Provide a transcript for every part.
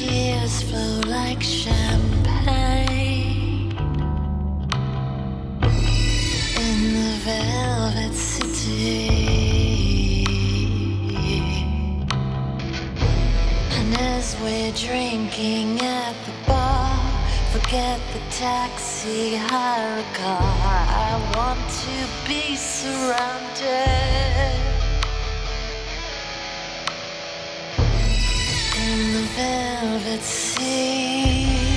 tears flow like champagne in the velvet city. And as we're drinking at the bar, forget the taxi, hire a car. I want to be surrounded in the velvet seats.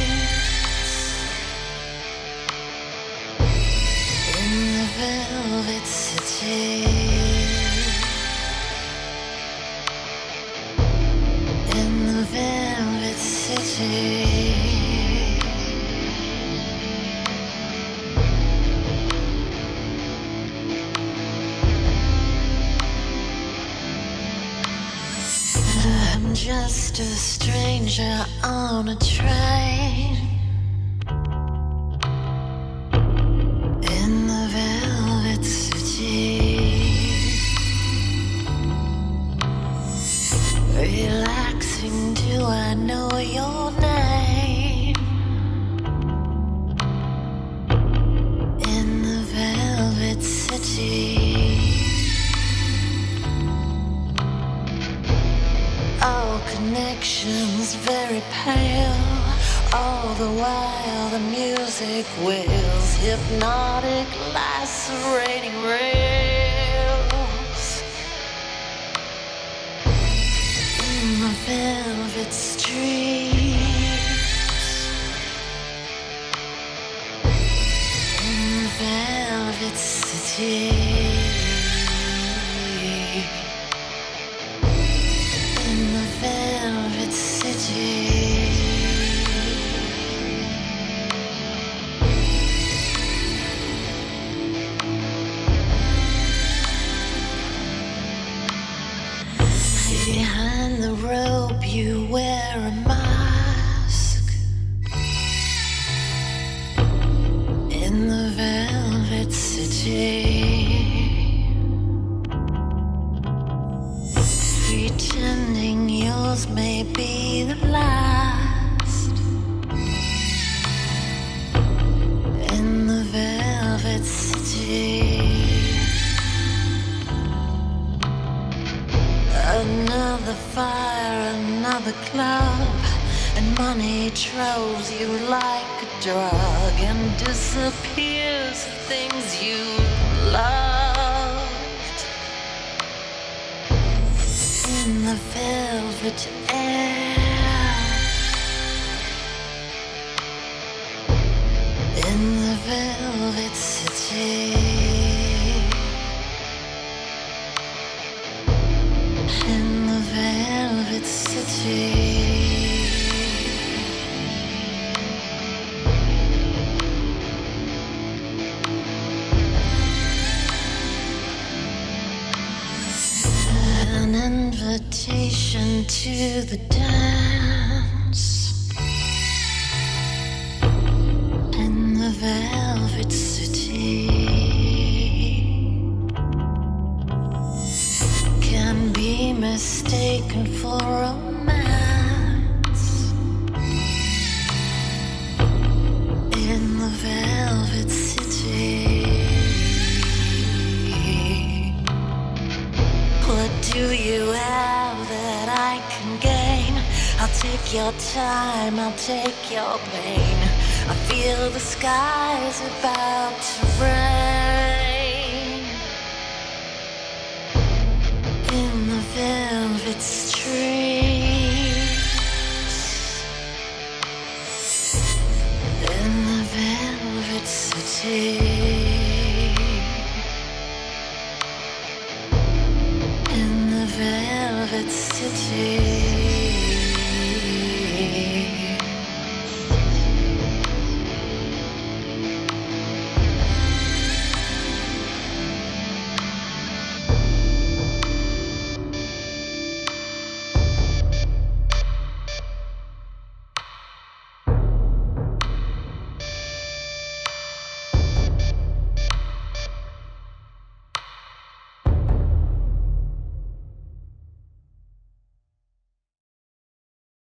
In the velvet city. in the velvet city. Just a stranger on a train in the velvet city. Relaxing, do I know your name? Connections very pale. All the while the music wails, hypnotic, lacerating rails. In the velvet streets. You wear a mask. In the velvet city. Pretending yours may be the last. In the velvet city. Another fire, another club, and money troves you like a drug and disappears the things you loved. In the velvet air, in the velvet city. Invitation to the dance. In the velvet city. Can be mistaken for romance take your time, I'll take your pain. I feel the sky's about to rain. In the velvet streets, in the velvet city.